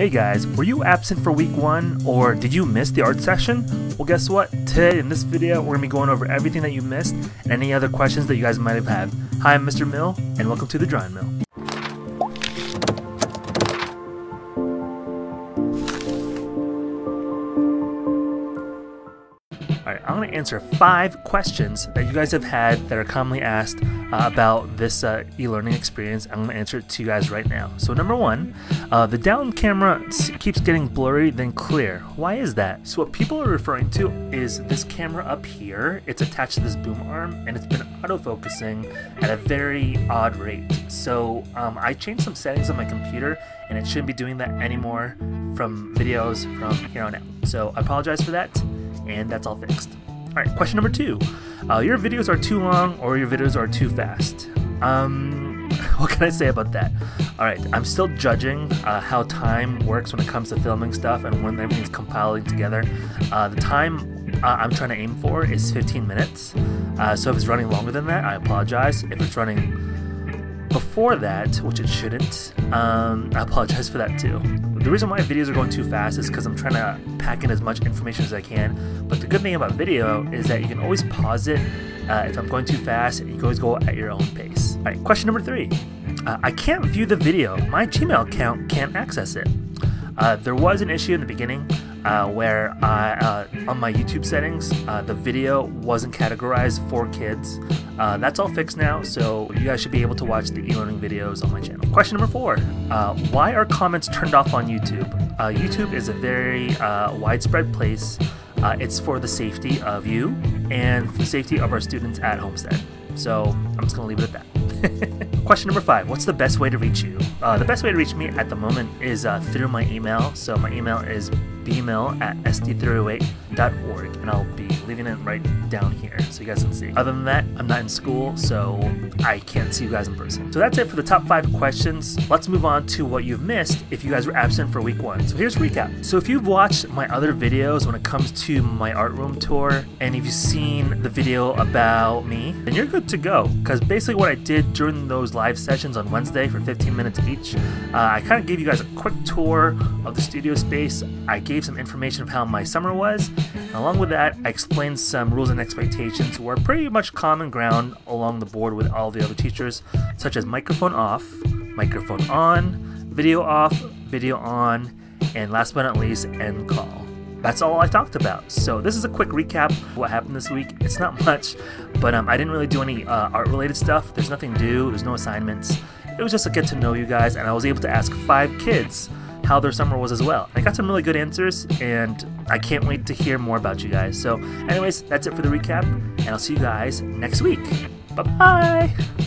Hey guys, were you absent for week one or did you miss the art session? Well, guess what? Today in this video, we're gonna be going over everything that you missed and any other questions that you guys might have had. Hi, I'm Mr. Mil, and welcome to the Drawing Mil. Alright, I'm going to answer five questions that you guys have had that are commonly asked uh, about this uh, e-learning experience. I'm going to answer it to you guys right now. So number one, uh, the down camera keeps getting blurry then clear. Why is that? So what people are referring to is this camera up here. It's attached to this boom arm and it's been autofocusing at a very odd rate. So um, I changed some settings on my computer and it shouldn't be doing that anymore from videos from here on out. So I apologize for that and that's all fixed. Alright, question number two. Uh, your videos are too long or your videos are too fast. Um, what can I say about that? Alright, I'm still judging uh, how time works when it comes to filming stuff and when everything's compiling together. Uh, the time uh, I'm trying to aim for is 15 minutes. Uh, so if it's running longer than that, I apologize. If it's running before that, which it shouldn't, um, I apologize for that too. The reason why videos are going too fast is because I'm trying to pack in as much information as I can. But the good thing about video is that you can always pause it uh, if I'm going too fast. You can always go at your own pace. All right, question number three. Uh, I can't view the video. My Gmail account can't access it. Uh, there was an issue in the beginning uh, where I, uh, on my YouTube settings, uh, the video wasn't categorized for kids. Uh, that's all fixed now, so you guys should be able to watch the e-learning videos on my channel. Question number four, uh, why are comments turned off on YouTube? Uh, YouTube is a very widespread place. it's for the safety of you and the safety of our students at Homestead. So I'm just gonna leave it at that. Question number five, what's the best way to reach you? the best way to reach me at the moment is through my email. So my email is bmil at sd308.org, and I'll be leaving it right down here so you guys can see. Other than that, I'm not in school, so I can't see you guys in person. So that's it for the top five questions. Let's move on to what you've missed if you guys were absent for week one. So here's recap. So if you've watched my other videos when it comes to my art room tour, and if you've seen the video about me, then you're good to go. Because basically what I did during those live sessions on Wednesday for 15 minutes each, uh, I kind of gave you guys a quick tour of the studio space. I gave some information of how my summer was, along with that, I explained some rules and expectations were pretty much common ground along the board with all the other teachers, such as microphone off, microphone on, video off, video on, and last but not least, end call. That's all I talked about. So this is a quick recap of what happened this week. It's not much, but um, I didn't really do any uh, art-related stuff. There's nothing due. There's no assignments. It was just a get to know you guys, and I was able to ask five kids how their summer was as well. I got some really good answers, and I can't wait to hear more about you guys. So, anyways, that's it for the recap, and I'll see you guys next week. Bye bye!